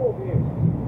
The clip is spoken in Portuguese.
mover.